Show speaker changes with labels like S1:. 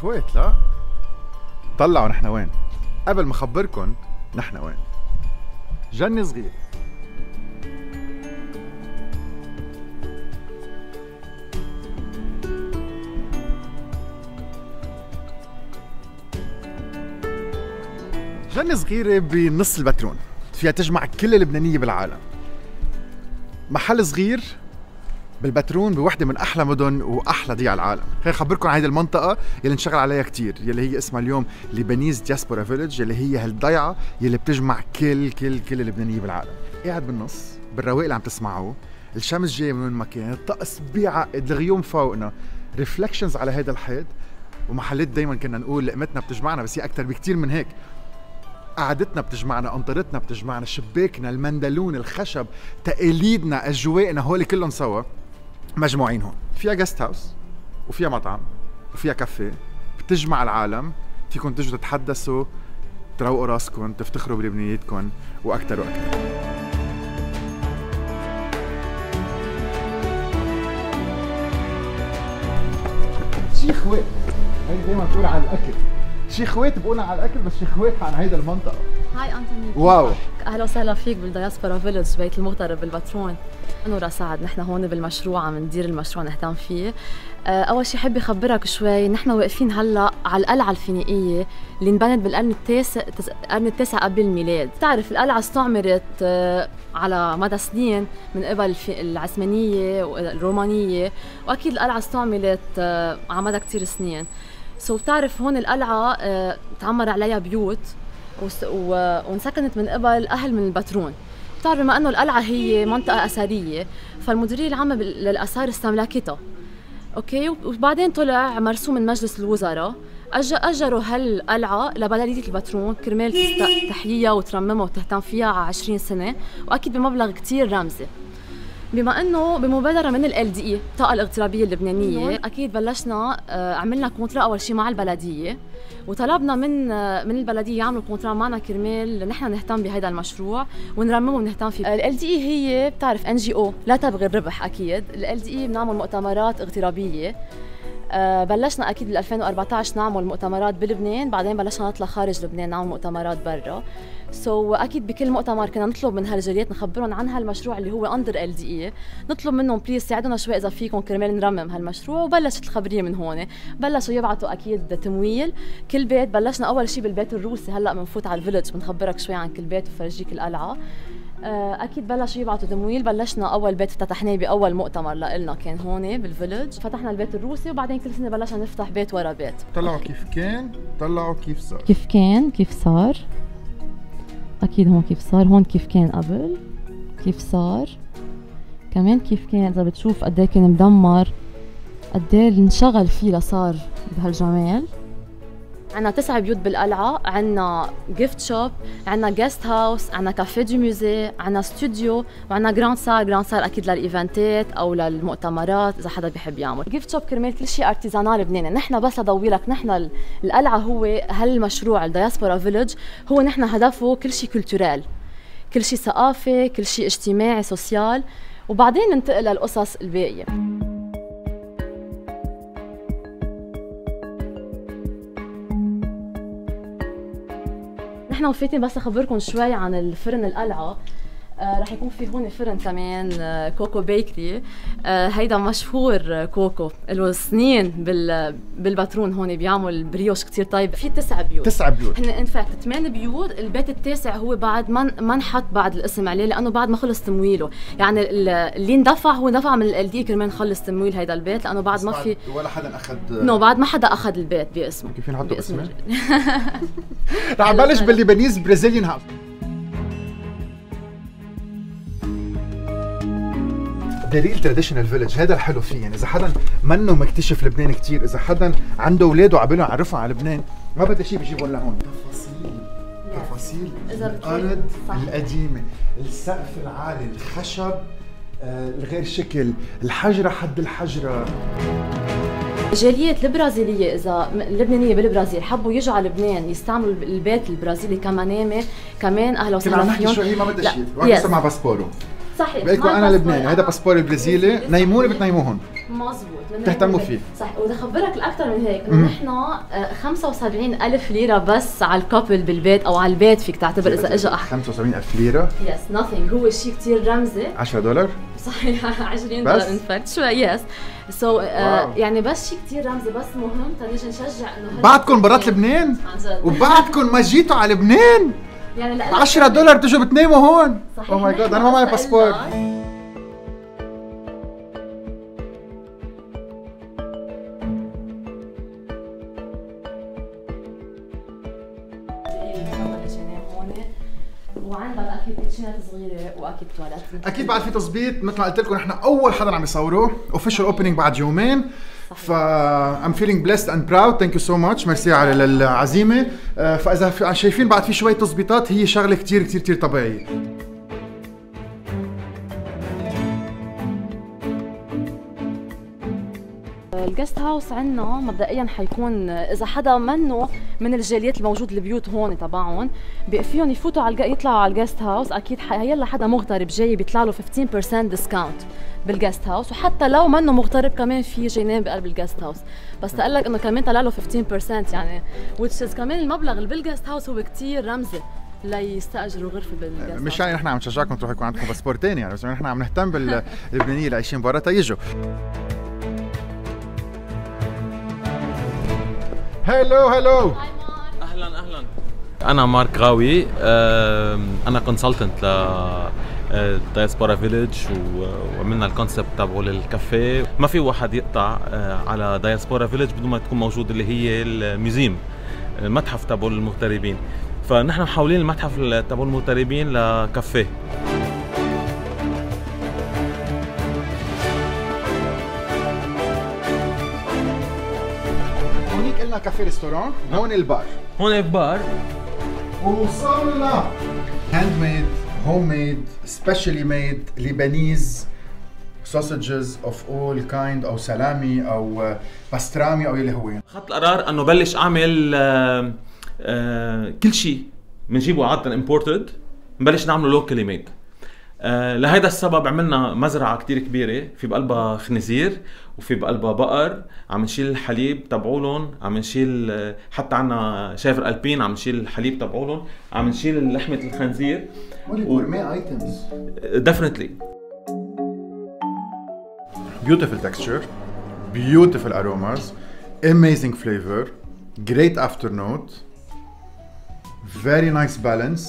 S1: خويت لا؟ طلعوا نحن وين؟ قبل ما اخبركم نحن وين؟ جنة صغير جنة صغيرة بنص البترون. فيها تجمع كل اللبنانية بالعالم. محل صغير بالبترون بوحدة من أحلى مدن وأحلى ضيع العالم. خليني أخبركم عن هذه المنطقة يلي انشغل عليها كتير يلي هي اسمها اليوم Lebanese Diaspora Village يلي هي هالضيعة يلي بتجمع كل كل كل اللبنانيه بالعالم. قاعد بالنص بالرواق اللي عم تسمعوه الشمس جاية من وين ما كان الطقس بيعقد الغيوم فوقنا. reflections على هذا الحيط ومحلات دايما كنا نقول لقمتنا بتجمعنا بس هي أكثر بكتير من هيك. قعدتنا بتجمعنا قنطرتنا بتجمعنا شباكنا المندلون الخشب تقاليدنا اجوائنا هول كلهم سوا. مجموعين هون. فيها جست هاوس وفيها مطعم وفيها كافيه بتجمع العالم فيكم تجوا تتحدثوا تروقوا راسكم تفتخروا بلبنانيتكم وأكثر وأكثر شي خوات هي دايما بتقول على الأكل. شي خوات بقولها على الأكل بس شي خوات عن هيدا المنطقة.
S2: هاي أنتوني.
S1: واو.
S2: أهلا وسهلا فيك بالدياسبورا فيلج بيت المغترب بالبترون نورا سعد نحن هون بالمشروع عم ندير المشروع نهتم فيه. آه، أول شيء حابة اخبرك شوي نحن واقفين هلا على القلعة الفينيقية اللي انبنت بالقرن التاسع القرن التاسع قبل الميلاد. بتعرف القلعة استعمرت آه، على مدى سنين من قبل العثمانية والرومانية وأكيد القلعة استعملت آه، على مدى كثير سنين. so بتعرف هون القلعة تعمر عليها بيوت وانسكنت من قبل أهل من البترون. بتعرف بما إنه القلعة هي منطقة اثريه فالمديرية العامة للآثار استملكتها أوكي؟ وبعدين طلع مرسوم من مجلس الوزراء أجروا هالقلعة لبلديه البترون كرمال تحييها وترممها وتهتم فيها على 20 سنة وأكيد بمبلغ كثير رمزي. بما إنه بمبادرة من ال LDE الطاقه الاغترابية اللبنانية أكيد بلشنا آه، عملنا contrat أول شيء مع البلدية وطلبنا من آه، من البلدية يعملوا contrat معنا كرمال نحن نهتم بهذا المشروع ونرممه ونهتم فيه. LDE هي بتعرف NGO لا تبغي الربح أكيد. LDE بنعمل مؤتمرات اغترابية. بلشنا أكيد بال 2014 نعمل مؤتمرات بلبنان بعدين بلشنا نطلع خارج لبنان نعمل مؤتمرات برا. so, so, أكيد بكل مؤتمر كنا نطلب من هالجاليات نخبرهم عن هالمشروع اللي هو under LDE نطلب منهم please ساعدونا شوي إذا فيكم كرمال نرمم هالمشروع وبلشت الخبرية من هون. بلشوا يبعثوا أكيد تمويل. كل بيت بلشنا أول شيء بالبيت الروسي هلأ بنفوت على ال village بنخبرك شوي عن كل بيت وفرجيك القلعة. آه، أكيد بلشوا يبعثوا تمويل. بلشنا أول بيت افتتحناه بأول مؤتمر لنا كان هون بال village. فتحنا البيت الروسي وبعدين كل سنة بلشنا نفتح بيت ورا بيت.
S1: طلعوا كيف كان؟ طلعوا كيف صار.
S2: كيف كان؟ كيف صار؟ أكيد هون كيف صار. هون كيف كان قبل؟ كيف صار؟ كمان كيف كان؟ إذا بتشوف قد إيه كان مدمر قد إيه انشغل فيه لصار بهالجمال. عنا تسع بيوت بالقلعة عنا gift shop عنا guest house عنا fr café du musée عنا ستوديو وعنا grande salle grande salle أكيد لل event ات أو للمؤتمرات إذا حدا بيحب يعمل. gift shop كرمال كل شيء artisanal لبناني نحن بس لضوي لك نحن القلعة هو هالمشروع ال diaspora village هو نحن هدفه كل شيء culturel كل شيء ثقافي كل شيء اجتماعي social وبعدين ننتقل للقصص الباقية. نحن وفاتن بس أخبركم شوي عن الفرن القلعة. رح يكون في هون فرن كمان آه كوكو bakery. آه هيدا مشهور كوكو. له سنين بال بالبترون هون بيعمل brioche كثير طيب. في تسع بيوت.
S1: تسع بيوت.
S2: هن in fact ثمان بيوت البيت التاسع هو بعد ما ما انحط بعد الاسم عليه لأنه بعد ما خلص تمويله. يعني اللي اندفع هو اندفع من LDE كرمال نخلص تمويل هيدا البيت لأنه بعد ما في
S1: ولا حدا اخذ
S2: نو بعد ما حدا أخذ البيت باسمه.
S1: كيف نحطه باسمه؟ رح نبلش بال Lebanese Brazilian house the real traditional village هذا الحلو فيه. يعني إذا حدا منه مكتشف لبنان كثير إذا حدا عنده أولاد وعبالهم يعرفهم على لبنان ما بدها شيء بيجيبهم لهون تفاصيل. تفاصيل. الأرض القديمة. السقف العالي الخشب آه، الغير شكل. الحجرة حد الحجرة.
S2: الجاليات البرازيلية إذا اللبنانية بالبرازيل حبوا يجوا على لبنان يستعملوا البيت البرازيلي كمنامة كمان أهلا
S1: وسهلا فيهم. شو هي ما بدها شيء. واحد مع باسبورو.
S2: صحيح
S1: بقول أنا لبناني هذا باسبور البرازيلي نيموني بتنيموهم
S2: مزبوط من
S1: تهتموا
S2: هيك.
S1: فيه.
S2: صح وبدي اخبرك الأكثر من هيك. انه نحن آه، 75 ألف ليرة بس على الكابل بالبيت أو على البيت فيك تعتبر إذا اجى أحد.
S1: 75000 ليرة.
S2: يس nothing. هو شيء كثير رمزي.
S1: 10 دولار؟
S2: صحيح 20
S1: بس؟
S2: دولار انفاكت شوي يس سو
S1: واو.
S2: يعني بس شيء كثير رمزي بس مهم تنيجي نشجع إنه
S1: بعدكم برات
S2: التنين.
S1: لبنان؟
S2: عن جد.
S1: وبعدكم ما جيتوا على لبنان؟
S2: يعني لأ
S1: 10 دولار بتجوا بتناموا هون
S2: صحيح.
S1: أو ماي جاد أنا ما معي باسبور.
S2: أكيد kitchen ات صغيرة وأكيد تواليت.
S1: أكيد بعد في تظبيط مثل ما قلت لكم نحن أول حدا عم يصوره official opening بعد يومين. ف I'm feeling blessed and proud. Thank you so much. merci على العزيمه آه، فاذا في- شايفين بعد في شوية تظبيطات هي شغلة كتير كتير كتير طبيعية.
S2: ال guest house عندنا مبدئيا حيكون إذا حدا منه من الجاليات الموجود البيوت هون تبعهم فيهم يفوتوا على يطلعوا على ال guest house أكيد هيلا حدا مغترب جاي بيطلع له 15% discount بال guest house وحتى لو منه مغترب كمان في جنان بقلب ال guest house بس تقول لك إنه كمان طلع له 15% يعني is كمان المبلغ اللي بال guest house هو كثير رمزي ليستأجروا غرفة بالجست
S1: مش يعني نحن عم نشجعكم تروحوا يكون عندكم باسبور تاني يعني بس نحن عم نهتم باللبنانيه اللي عايشين برا. تيجوا hello hello
S3: أهلا أهلا. أنا مارك غاوي أنا consultant ل diaspora village وعملنا ال concept تبعه للكافيه. ما في واحد يقطع آه، على diaspora village بدون ما تكون موجود اللي هي ال museum المتحف تبعه المغتربين فنحن محولين المتحف تبعه المغتربين لكافيه.
S1: هونيك قلنا café restaurant هون البار.
S3: هون بار
S1: وصلنا. handmade homemade specially made Lebanese sausages of all kind أو salami أو pastrami أو يلي هو.
S3: اخذت القرار إنه بلش أعمل آه، آه، كل شيء بنجيبه عادة imported نبلش نعمله locally made لهيدا السبب عملنا مزرعة كتير كبيرة في بقلبها خنزير وفي بقلبها بقر. عم نشيل الحليب تبعولن عم نشيل آه، حتى عنا chèvre alpine عم نشيل الحليب تبعولن. عم نشيل لحمة الخنزير
S1: gourmet items
S3: definitely
S1: beautiful texture beautiful aromas amazing flavor great afternote very nice balance.